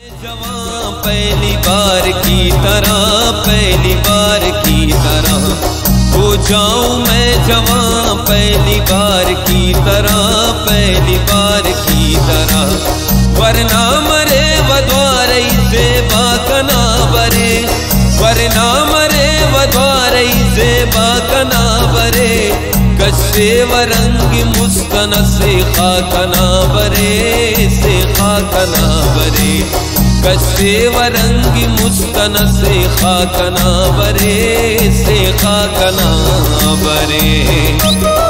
جوان پہلی بار کی طرح، پہلی بار کی طرح۔ ہو جاؤں میں جوان پہلی بار کی طرح، پہلی بار کی طرح۔ ورنہ کشے ورنگ مستن سے خاکنا برے سے خاکنا برے۔ کشے ورنگ مستن سے خاکنا برے سے خاکنا برے۔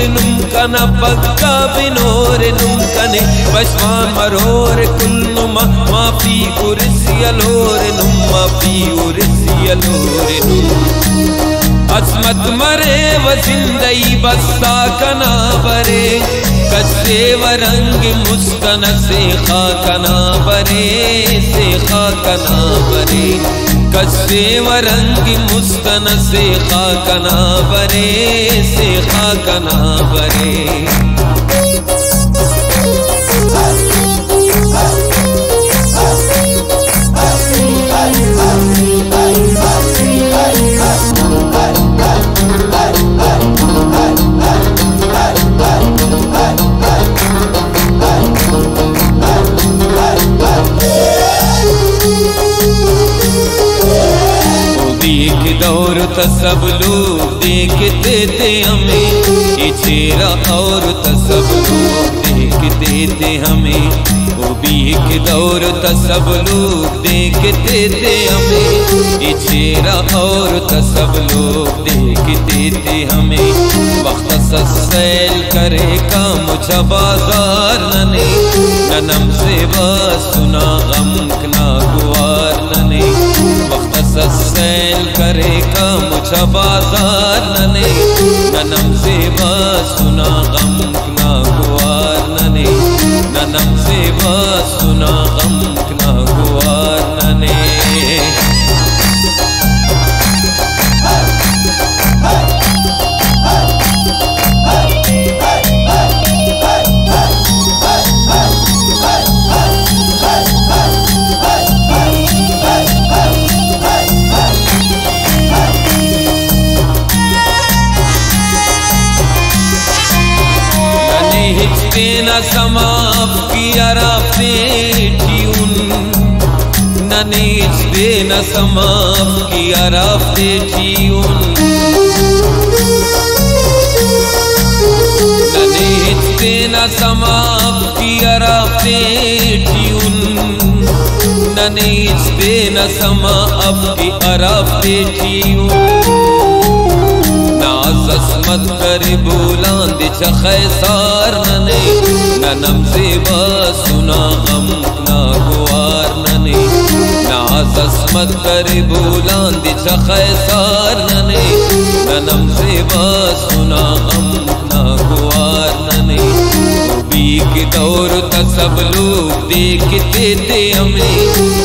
پلتے ٹیتے نا پدا نم بنتوریت نمکنا بنور نمکنے بشوان مرور کل ما ما پی ارسی الور نم ما پی ارسی الور نم. عظمت مرے و زندئی بستا کنا برے. کسے ورنگ مستن سے خاکنا برے سے خاکنا برے۔ کسے ورنگ مستن سے خاکنا برے سے خاکنا برے۔ دور سب لوگ دیکھتے تھے ہمیں۔ یہ چہرہ اور سب لوگ دیکھتے تھے ہمیں۔ وہ بھی ایک دور سب لوگ دیکھتے تھے ہمیں۔ یہ چہرہ اور سب لوگ دیکھتے تھے ہمیں۔ وقت سیل کرے کا مجھا بازار ننے۔ ننم سے بس سنا غم کنا گوار کرے کام مجھا بازار ننے ننم سے سنا غم کنا گوار ننے ننم زیبا سنا غم کنا گوار نہ سماپ کیا رافتے ٹیون نہ نیچ دے، نہ سماپ کیا رافتے ٹیون نہ نیچ دے، نہ سماپ کیا رافتے ٹیون نہ نیچ دے، نہ سماپ کیا رافتے ٹیون قسمت قریب ولاندې چې خیسار نه نه ننم زیبا سنا غم ناګوار نه نه ناز قسمت قریب ولاندې چې خیسار نه نه ننم زیبا سنا غم ناګوار نه نه بیگ دور تا سب لوگ دیکھتے تھے ہمیں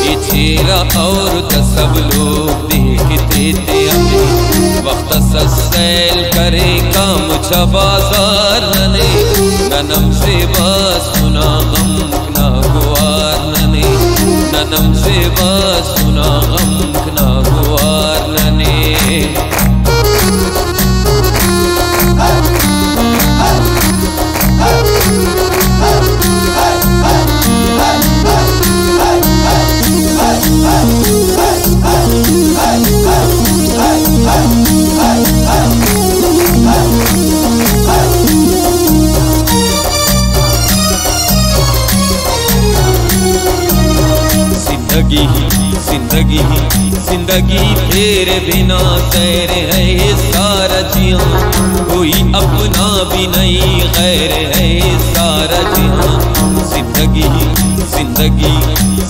یہ چہرہ اور تا سب لوگ دیکھتے تھے ہمیں وقت سسیل کرے کام چھ بازار ننے۔ ننم سے باز سنا غم کنا گوار ننے۔ ننم سے باز سنا غم کنا گوار زندگی زندگی زندگی تیرے بنا سیر ہے سارا جہاں کوئی اپنا بھی نہیں غیر ہے سارا جہاں زندگی زندگی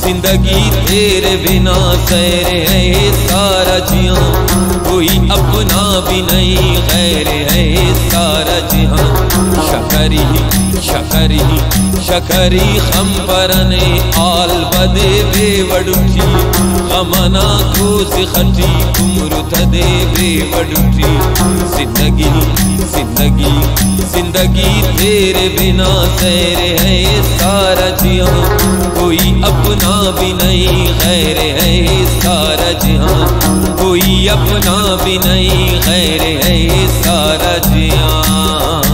زندگی تیرے بنا سیر ہے سارا جہاں کوئی اپنا بھی نہیں غیر ہے سارا جہاں شکری شکری شکری خم پرنے آل بدے بے وڈوٹھی، غمنا کوز خٹی کمر تدے بے وڈوٹھی۔ زندگی زندگی زندگی تیرے بنا سیر ہے سارا جہاں۔ کوئی اپنا بھی نہیں غیر ہے سارا جہاں۔ کوئی اپنا بھی نہیں غیر ہے سارا جہاں۔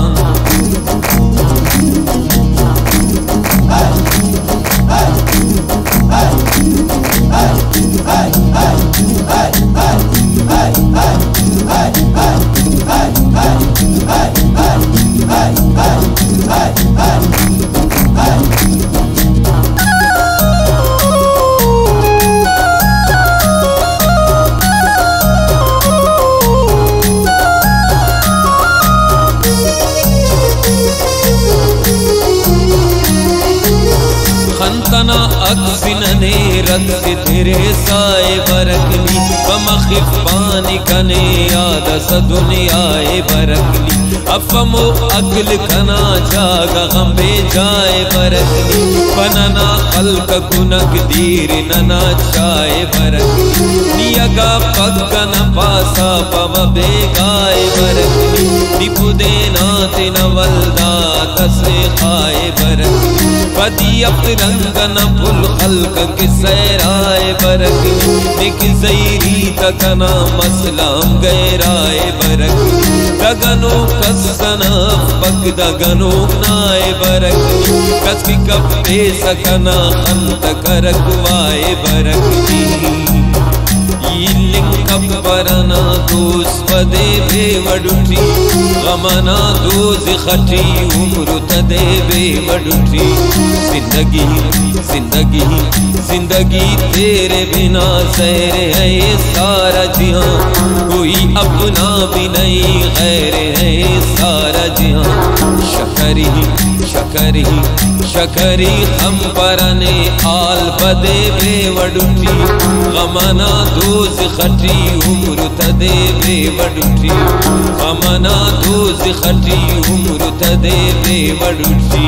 خنتنا اکسننے رد تیرے سائے برکلی بمخف پانی کنے آدس دنیائے برکلی افمو اکل کنا جاگا غمبے جائے برکلی فننا خلق کنک دیر ننا چائے برکلی نیگا پکن پاسا پم بے گائے برکلی نپو دینا تین ولدا تسے خائے برکلی بدی تکن پل خلق کی سیرائے برک نک زیری تکنا مسلام گیرائے برک دگنو کسنا پک دگنو نائے برک کس کی کپے سکنا خنت کرکوائے برک جی پرنا دوس پدے بے وڈوٹی غمنا دوز خٹی عمر تدے بے وڈوٹی زندگی زندگی زندگی تیرے بنا سیر ہے سارا جہاں کوئی اپنا بھی نہیں غیر ہے سارا جہاں شکری شکری شکری ہم پرنے آل بدے بے وڈوٹی غمنا دوز خٹی عمر تدے بے وڈوٹی غمنا دوز خٹی عمر تدے بے وڈوٹی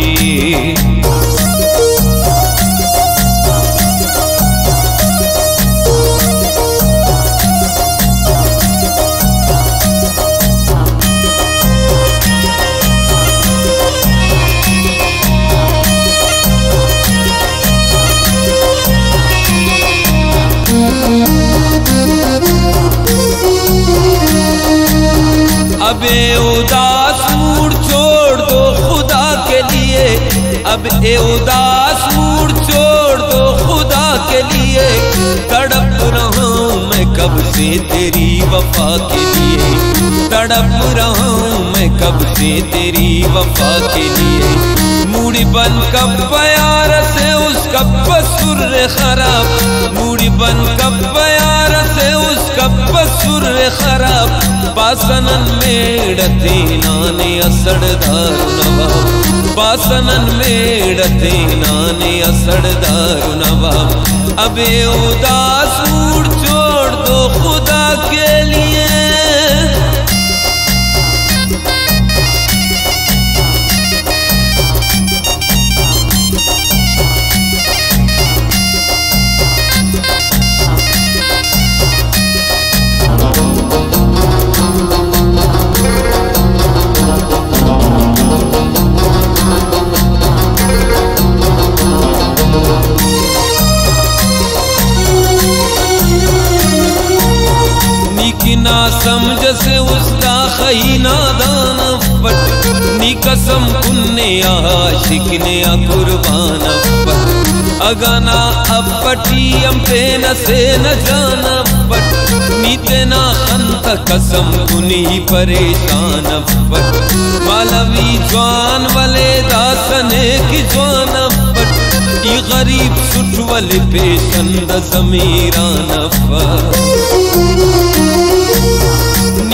اب اداس موڑ چھوڑ دو خدا کے لیے۔ اب اے اداس موڑ چھوڑ دو خدا کے لیے۔ تڑپ رہا ہوں میں کب سے تیری وفا کے لیے۔ تڑپ رہا ہوں میں کب سے تیری وفا کے لیے موڑی بن کب پیار سے اس کا بسر خراب؟ موڑی بن کب پیار سے اس کا بسر خراب؟ باسنن میڑتے نانے اسڑ دار نواب، باسنن میڑتے نانے اسڑ دار نواب۔ اب اداس موڑ چھوڑ دو خدا کے لیے قسم کننے عاشق نے قربان اگانا اب پٹی ام پہ نہ سے نہ جانا پٹ نیتے نا خنت قسم کنی پریشان پٹ مالوی جوان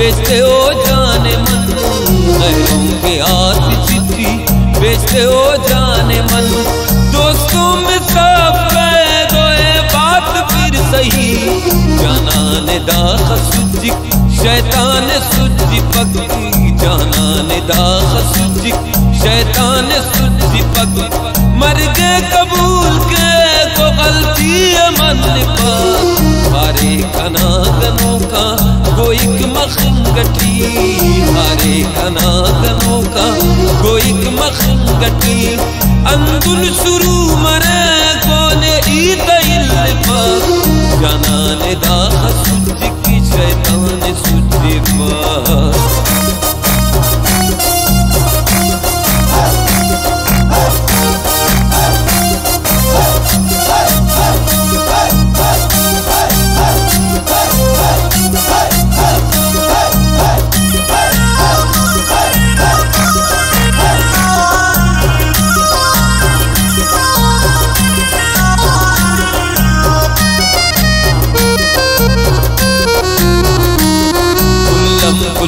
بیچتے ہو جانے من غیروں کے ہاتھ چٹھی بیچتے ہو جانے من دوستوں میں سب کہہ دو بات پھر صحیح۔ جانا نے داخ سجک شیطان سجی پکی جانان داخ سجی شیطان سجی پک مر گئے قبول کے کو غلطی من پا ہارے کنا گنوں کا کوئی گٹی ہارے کنا گنوں کا کوئی مخنگٹی اندل شروع مرے کونے عید علفا جانان دا حسن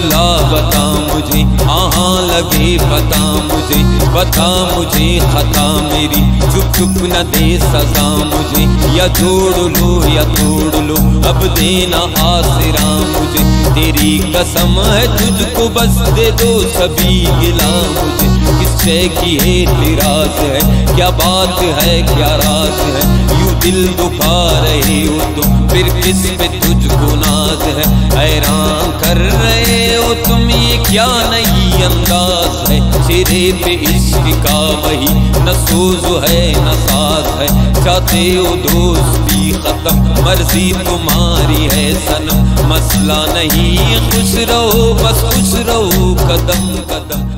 کھلا بتا مجھے ہاں لگے، بتا مجھے بتا مجھے خطا میری۔ چپ چپ نہ دے سزا مجھے، یا جوڑ لو، یا توڑ لو۔ اب دینا آسرا مجھے۔ تیری قسم ہے تجھ کو بس دے دو سبھی گلا مجھے۔ کس شے کی ہے تراز ہے؟ کیا بات ہے، کیا راز ہے؟ دل دکھا رہے ہو تم، پھر کس پہ تجھ کو ناز ہے؟ حیران کر رہے ہو تم، یہ کیا نہیں انداز ہے؟ چہرے پہ عشق کا وہی، نہ سوز ہے، نہ ساز ہے۔ چاہتے ہو دوستی ختم، مرضی تمہاری ہے سنم مسئلہ نہیں، خوش رہو، بس خوش رہو، قدم قدم۔